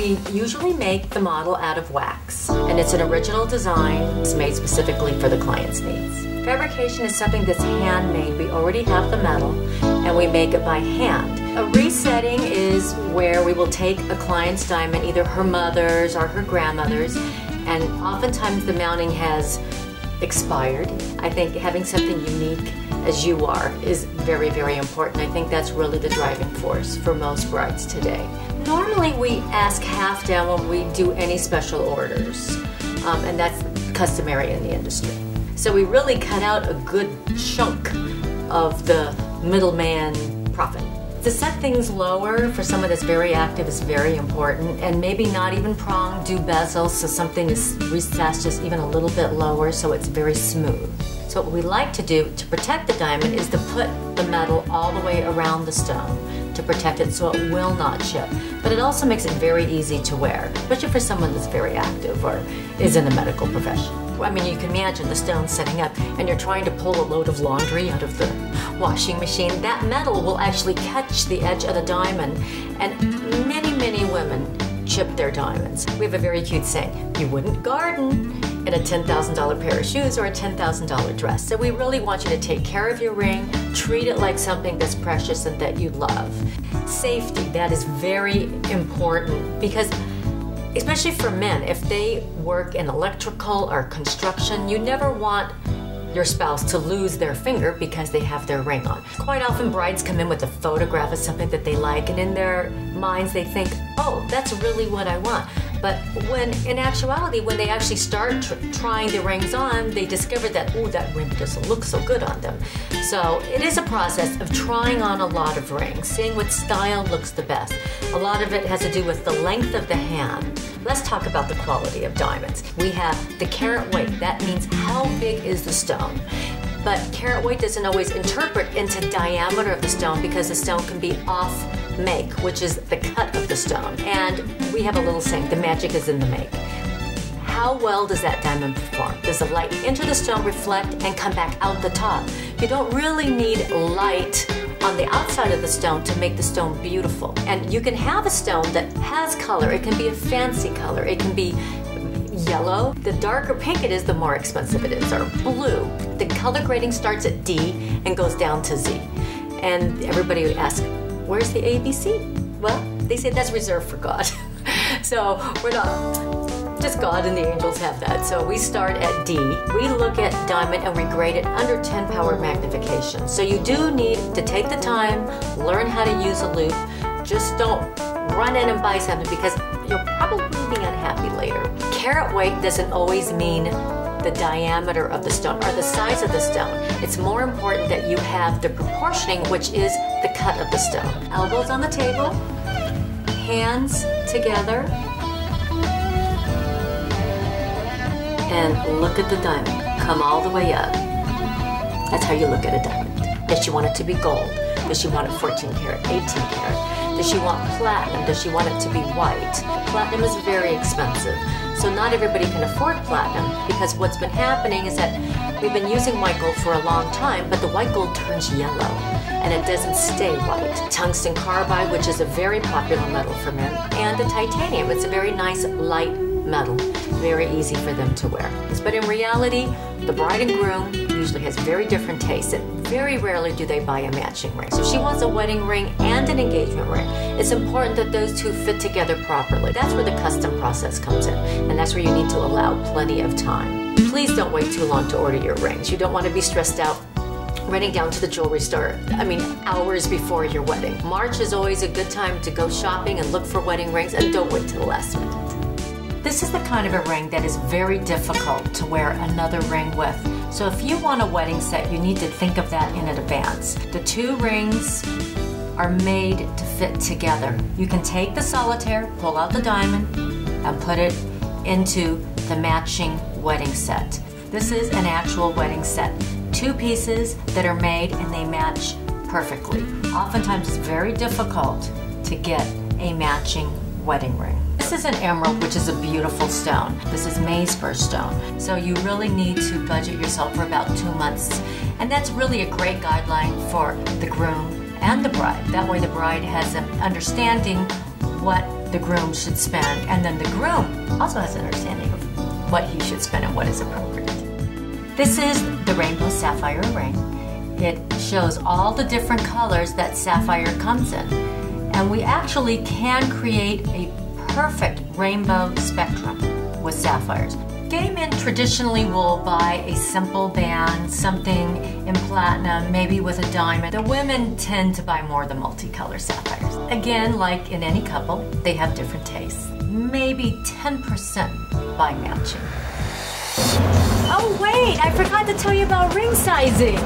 We usually make the model out of wax, and it's an original design. It's made specifically for the client's needs. Fabrication is something that's handmade. We already have the metal, and we make it by hand. A resetting is where we will take a client's diamond, either her mother's or her grandmother's, and oftentimes the mounting has expired. I think having something unique as you are is very, very important. I think that's really the driving force for most brides today. Normally we ask half down when we do any special orders, um, and that's customary in the industry. So we really cut out a good chunk of the middleman profit. To set things lower for someone that's very active is very important and maybe not even prong, do bezels so something is recessed just even a little bit lower so it's very smooth. So what we like to do to protect the diamond is to put the metal all the way around the stone to protect it so it will not chip. But it also makes it very easy to wear, especially for someone that's very active or is in the medical profession. I mean, you can imagine the stone setting up and you're trying to pull a load of laundry out of the washing machine. That metal will actually catch the edge of the diamond and many, many women chip their diamonds. We have a very cute saying, you wouldn't garden in a $10,000 pair of shoes or a $10,000 dress. So we really want you to take care of your ring, treat it like something that's precious and that you love. Safety, that is very important because especially for men, if they work in electrical or construction, you never want your spouse to lose their finger because they have their ring on. Quite often brides come in with a photograph of something that they like and in their minds they think, oh, that's really what I want. But when, in actuality, when they actually start tr trying the rings on, they discover that, oh, that ring doesn't look so good on them. So it is a process of trying on a lot of rings, seeing what style looks the best. A lot of it has to do with the length of the hand. Let's talk about the quality of diamonds. We have the carat weight. That means how big is the stone. But carat weight doesn't always interpret into diameter of the stone because the stone can be off make, which is the cut of the stone. And we have a little saying, the magic is in the make. How well does that diamond perform? Does the light enter the stone, reflect, and come back out the top? You don't really need light on the outside of the stone to make the stone beautiful. And you can have a stone that has color. It can be a fancy color. It can be yellow. The darker pink it is, the more expensive it is, or blue. The color grading starts at D and goes down to Z. And everybody would ask, where's the ABC? Well, they say that's reserved for God. so we're not, just God and the angels have that. So we start at D. We look at diamond and we grade it under 10 power magnification. So you do need to take the time, learn how to use a loupe. Just don't run in and buy something because you'll probably be unhappy later. Carat weight doesn't always mean the diameter of the stone or the size of the stone. It's more important that you have the proportioning, which is the cut of the stone. Elbows on the table, hands together, and look at the diamond. Come all the way up. That's how you look at a diamond. Does she want it to be gold? Does she want it 14 karat, 18 karat? Does she want platinum? Does she want it to be white? Platinum is very expensive. So not everybody can afford platinum because what's been happening is that we've been using white gold for a long time, but the white gold turns yellow and it doesn't stay white. Tungsten carbide, which is a very popular metal for men, and the titanium. It's a very nice light metal, very easy for them to wear. But in reality, the bride and groom usually has very different tastes and very rarely do they buy a matching ring. So she wants a wedding ring and an engagement ring. It's important that those two fit together properly. That's where the custom process comes in and that's where you need to allow plenty of time. Please don't wait too long to order your rings. You don't want to be stressed out running down to the jewelry store, I mean, hours before your wedding. March is always a good time to go shopping and look for wedding rings and don't wait till the last minute. This is the kind of a ring that is very difficult to wear another ring with. So if you want a wedding set, you need to think of that in advance. The two rings are made to fit together. You can take the solitaire, pull out the diamond, and put it into the matching wedding set. This is an actual wedding set. Two pieces that are made and they match perfectly. Oftentimes it's very difficult to get a matching wedding ring. This is an emerald, which is a beautiful stone. This is May's birthstone. So you really need to budget yourself for about two months. And that's really a great guideline for the groom and the bride. That way the bride has an understanding what the groom should spend, and then the groom also has an understanding of what he should spend and what is appropriate. This is the Rainbow Sapphire ring. It shows all the different colors that sapphire comes in. And we actually can create a perfect rainbow spectrum with sapphires. Gay men traditionally will buy a simple band, something in platinum, maybe with a diamond. The women tend to buy more the multicolor sapphires. Again, like in any couple, they have different tastes. Maybe 10% buy matching. Oh wait, I forgot to tell you about ring sizing.